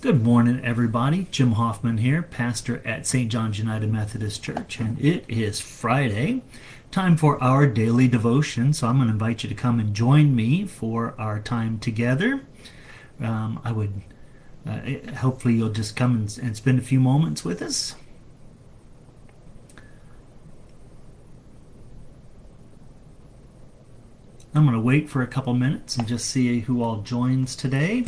Good morning, everybody. Jim Hoffman here, pastor at St. John's United Methodist Church, and it is Friday, time for our daily devotion. So I'm going to invite you to come and join me for our time together. Um, I would uh, hopefully you'll just come and, and spend a few moments with us. I'm going to wait for a couple minutes and just see who all joins today.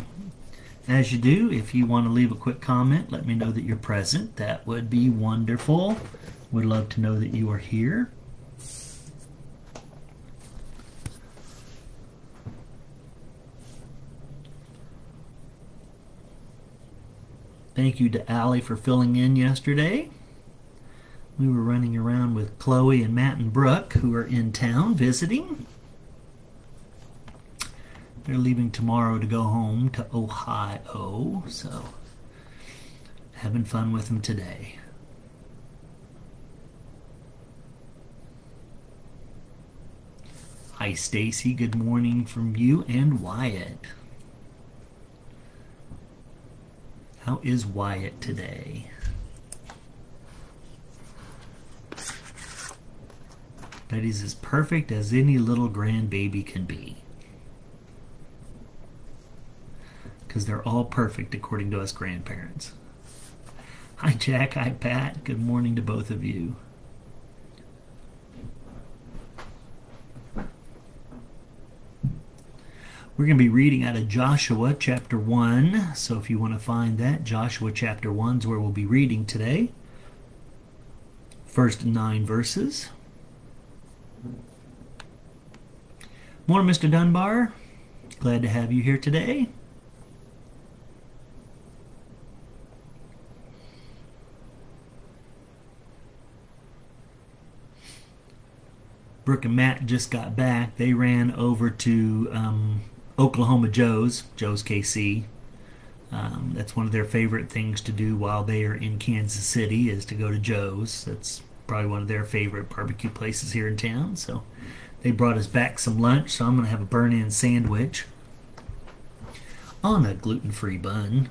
As you do, if you want to leave a quick comment, let me know that you're present. That would be wonderful. Would love to know that you are here. Thank you to Allie for filling in yesterday. We were running around with Chloe and Matt and Brooke, who are in town visiting. They're leaving tomorrow to go home to Ohio, so having fun with them today. Hi, Stacy. Good morning from you and Wyatt. How is Wyatt today? Bet he's as perfect as any little grandbaby can be. Because they're all perfect according to us grandparents. Hi, Jack. Hi, Pat. Good morning to both of you. We're going to be reading out of Joshua chapter 1. So if you want to find that, Joshua chapter 1 is where we'll be reading today. First nine verses. Morning, Mr. Dunbar. Glad to have you here today. Brooke and Matt just got back. They ran over to um, Oklahoma Joe's, Joe's KC. Um, that's one of their favorite things to do while they are in Kansas City is to go to Joe's. That's probably one of their favorite barbecue places here in town. So they brought us back some lunch. So I'm going to have a burnt end sandwich on a gluten-free bun.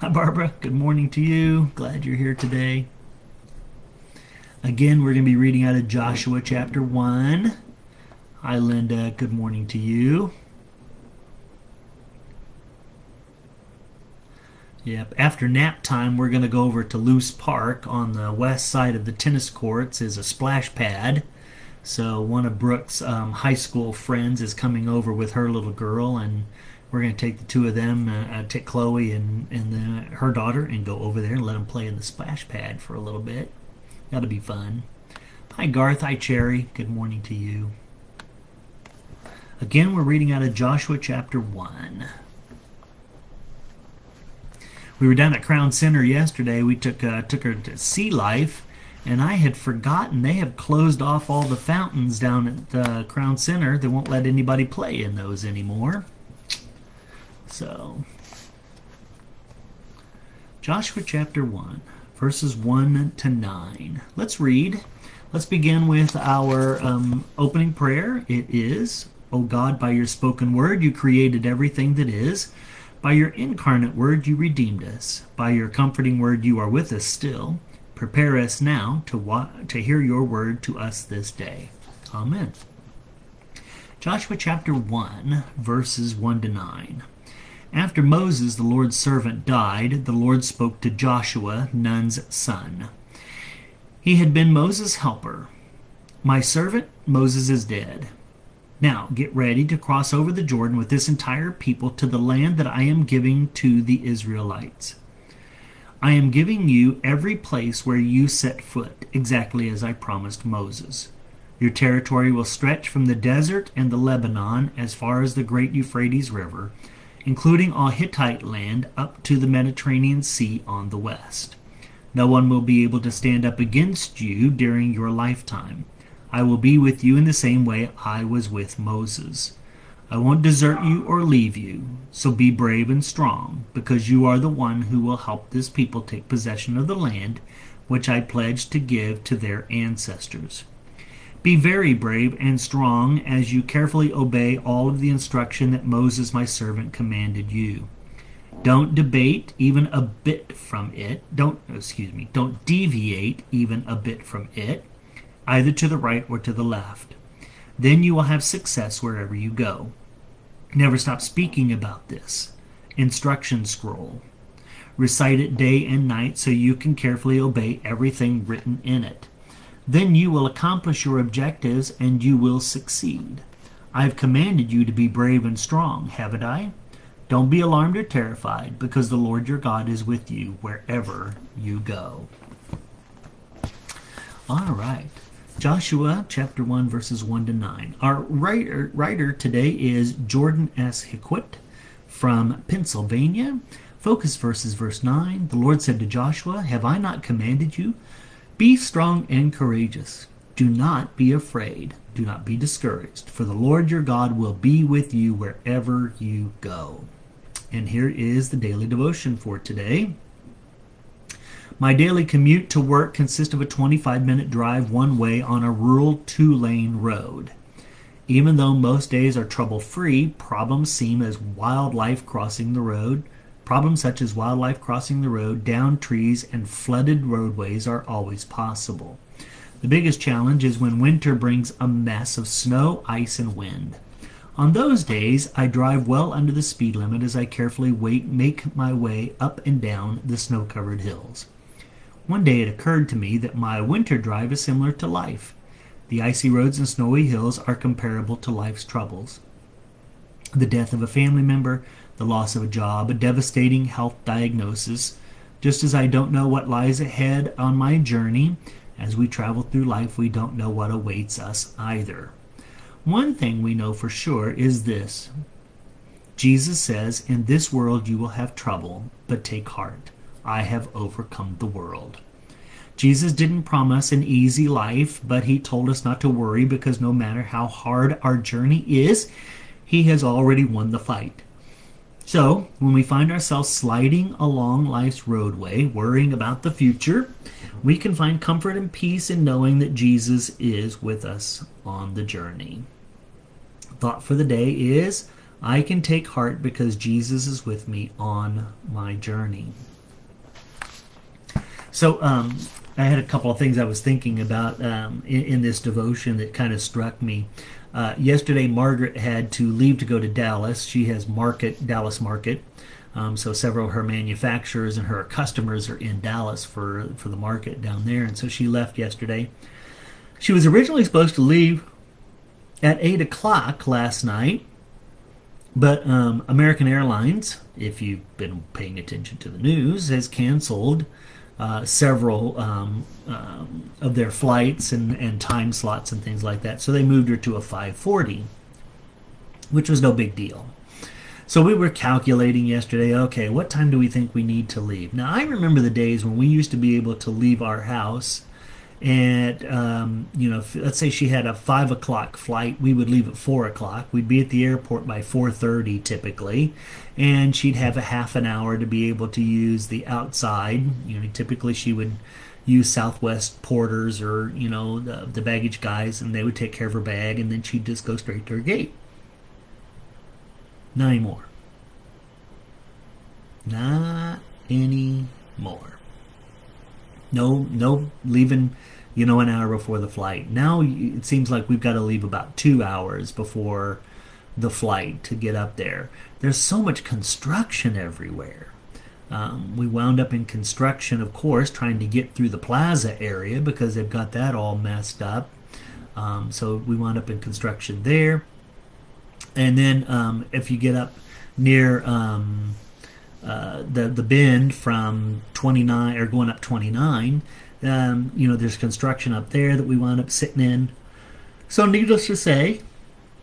Hi, Barbara. Good morning to you. Glad you're here today. Again, we're going to be reading out of Joshua chapter 1. Hi, Linda. Good morning to you. Yep. After nap time, we're going to go over to Loose Park on the west side of the tennis courts is a splash pad. So one of Brooke's um, high school friends is coming over with her little girl, and we're going to take the two of them, uh, uh, take Chloe and and the, her daughter, and go over there and let them play in the splash pad for a little bit. That'll be fun. Hi, Garth. Hi, Cherry. Good morning to you. Again, we're reading out of Joshua chapter 1. We were down at Crown Center yesterday. We took uh, took her to Sea Life, and I had forgotten they have closed off all the fountains down at uh, Crown Center. They won't let anybody play in those anymore. So, Joshua chapter 1, verses 1 to 9. Let's read. Let's begin with our um, opening prayer. It is O God, by your spoken word you created everything that is. By your incarnate word you redeemed us. By your comforting word you are with us still. Prepare us now to, wa- to hear your word to us this day. Amen. Joshua chapter 1, verses 1 to 9. After Moses, the Lord's servant, died, the Lord spoke to Joshua, Nun's son. He had been Moses' helper. My servant Moses is dead. Now get ready to cross over the Jordan with this entire people to the land that I am giving to the Israelites. I am giving you every place where you set foot, exactly as I promised Moses. Your territory will stretch from the desert and the Lebanon as far as the great Euphrates River, including all Hittite land up to the Mediterranean Sea on the west. No one will be able to stand up against you during your lifetime. I will be with you in the same way I was with Moses. I won't desert you or leave you, so be brave and strong, because you are the one who will help this people take possession of the land which I pledged to give to their ancestors. Be very brave and strong as you carefully obey all of the instruction that Moses my servant commanded you. Don't debate even a bit from it. Don't, excuse me, don't deviate even a bit from it, either to the right or to the left. Then you will have success wherever you go. Never stop speaking about this. Instruction scroll. Recite it day and night so you can carefully obey everything written in it. Then you will accomplish your objectives and you will succeed. I have commanded you to be brave and strong, haven't I? Don't be alarmed or terrified, because the Lord your God is with you wherever you go. All right. Joshua chapter 1, verses 1 to 9. Our writer, writer today is Jordan S. Hickwitt from Pennsylvania. Focus verses, verse 9. The Lord said to Joshua, Have I not commanded you? Be strong and courageous. Do not be afraid. Do not be discouraged, for the Lord your God will be with you wherever you go. And here is the daily devotion for today. My daily commute to work consists of a 25 minute drive one way on a rural two lane road. Even though most days are trouble free, problems seem as wildlife crossing the road. Problems such as wildlife crossing the road, down trees, and flooded roadways are always possible. The biggest challenge is when winter brings a mess of snow, ice, and wind. On those days, I drive well under the speed limit as I carefully wait, make my way up and down the snow covered hills. One day it occurred to me that my winter drive is similar to life. The icy roads and snowy hills are comparable to life's troubles. The death of a family member, the loss of a job, a devastating health diagnosis. Just as I don't know what lies ahead on my journey, as we travel through life, we don't know what awaits us either. One thing we know for sure is this Jesus says, In this world you will have trouble, but take heart. I have overcome the world. Jesus didn't promise an easy life, but he told us not to worry because no matter how hard our journey is, he has already won the fight. So, when we find ourselves sliding along life's roadway, worrying about the future, we can find comfort and peace in knowing that Jesus is with us on the journey. Thought for the day is I can take heart because Jesus is with me on my journey. So, um, I had a couple of things I was thinking about um, in, in, this devotion that kind of struck me. Uh, yesterday, Margaret had to leave to go to Dallas. She has market Dallas Market, um, so several of her manufacturers and her customers are in Dallas for for the market down there, and so she left yesterday. She was originally supposed to leave at eight o'clock last night, but um, American Airlines, if you've been paying attention to the news, has canceled uh, several um, um, of their flights and, and time slots and things like that. So they moved her to a 540, which was no big deal. So we were calculating yesterday, okay, what time do we think we need to leave? Now, I remember the days when we used to be able to leave our house and um, you know let's say she had a five o'clock flight we would leave at four o'clock. We'd be at the airport by 4.30 typically and she'd have a half an hour to be able to use the outside. You know typically she would use southwest porters or you know the, the baggage guys and they would take care of her bag and then she'd just go straight to her gate. Not anymore. Not anymore no no leaving you know, an hour before the flight. Now it seems like we've got to leave about two hours before the flight to get up there. There's so much construction everywhere. Um, we wound up in construction, of course, trying to get through the plaza area because they've got that all messed up. Um, so we wound up in construction there. And then um, if you get up near um, uh, the the bend from 29 or going up 29, um, you know, there's construction up there that we wound up sitting in. So, needless to say,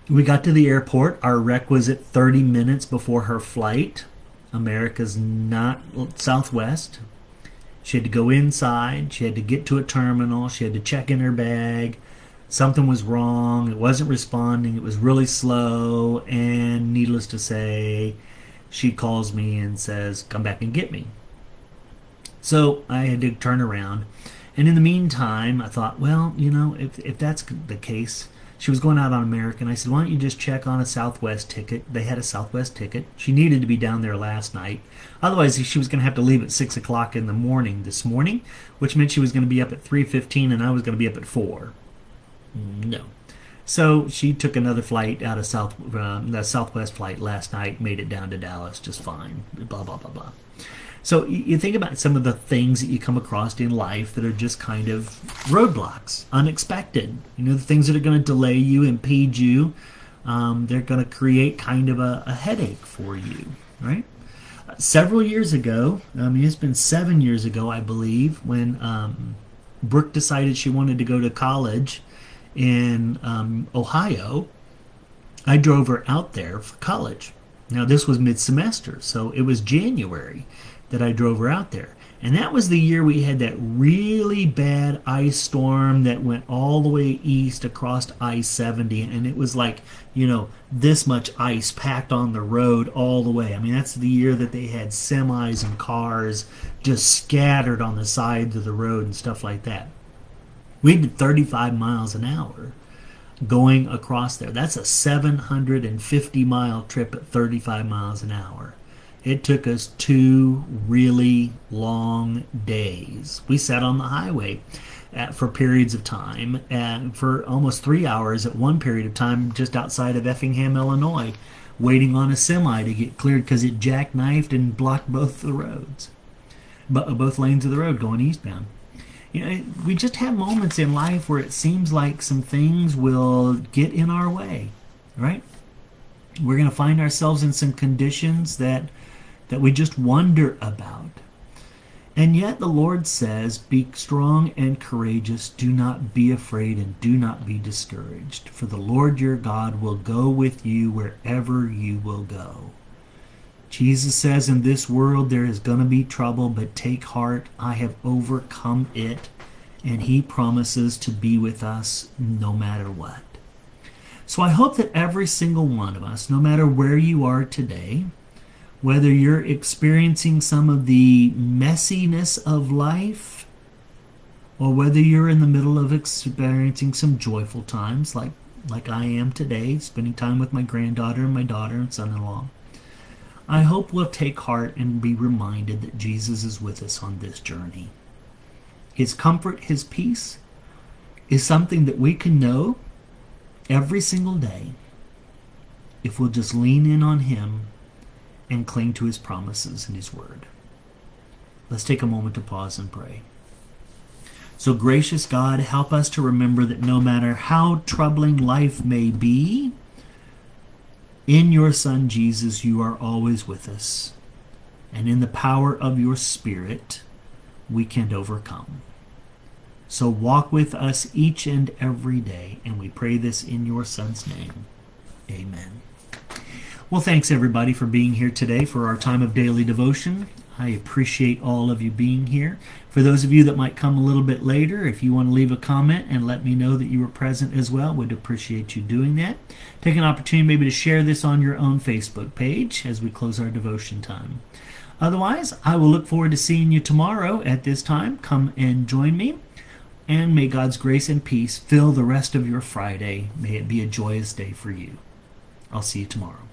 we got to the airport. Our requisite 30 minutes before her flight. American's not Southwest. She had to go inside. She had to get to a terminal. She had to check in her bag. Something was wrong. It wasn't responding. It was really slow. And needless to say, she calls me and says, Come back and get me. So I had to turn around. And in the meantime, I thought, well, you know, if, if that's the case, She was going out on American. I said, "Why don't you just check on a Southwest ticket?" They had a Southwest ticket. She needed to be down there last night. Otherwise, she was going to have to leave at six o'clock in the morning this morning, which meant she was going to be up at three fifteen, and I was going to be up at four. No. So she took another flight out of South, um, the Southwest flight last night, made it down to Dallas just fine. Blah blah blah blah. So you think about some of the things that you come across in life that are just kind of roadblocks, unexpected. You know, the things that are going to delay you, impede you. Um, they're going to create kind of a, a headache for you, right? several years ago, I mean, it's been seven years ago, I believe, when um, Brooke decided she wanted to go to college in um, Ohio. I drove her out there for college. Now, this was mid semester, so it was January that I drove her out there. And that was the year we had that really bad ice storm that went all the way east across I 70. And it was like, you know, this much ice packed on the road all the way. I mean, that's the year that they had semis and cars just scattered on the sides of the road and stuff like that. We did 35 miles an hour going across there. That's a 750 mile trip at 35 miles an hour. It took us two really long days. We sat on the highway at, for periods of time, and for almost three hours at one period of time just outside of Effingham, Illinois, waiting on a semi to get cleared because it jackknifed and blocked both the roads, both lanes of the road going eastbound. You know, we just have moments in life where it seems like some things will get in our way, right? We're going to find ourselves in some conditions that that we just wonder about. And yet the Lord says, Be strong and courageous, do not be afraid, and do not be discouraged, for the Lord your God will go with you wherever you will go. Jesus says, In this world there is going to be trouble, but take heart, I have overcome it. And he promises to be with us no matter what. So I hope that every single one of us, no matter where you are today, whether you're experiencing some of the messiness of life or whether you're in the middle of experiencing some joyful times like like I am today, spending time with my granddaughter and my daughter and son-in-law. I hope we'll take heart and be reminded that Jesus is with us on this journey. His comfort, his peace is something that we can know every single day if we'll just lean in on him and cling to his promises and his word. Let's take a moment to pause and pray. So, gracious God, help us to remember that no matter how troubling life may be, in your Son Jesus, you are always with us. And in the power of your Spirit, we can overcome. So walk with us each and every day, and we pray this in your Son's name. Amen. Well, thanks everybody for being here today for our time of daily devotion. I appreciate all of you being here. For those of you that might come a little bit later, if you want to leave a comment and let me know that you were present as well, would appreciate you doing that. Take an opportunity maybe to share this on your own Facebook page as we close our devotion time. Otherwise, I will look forward to seeing you tomorrow at this time. Come and join me. And may God's grace and peace fill the rest of your Friday. May it be a joyous day for you. I'll see you tomorrow.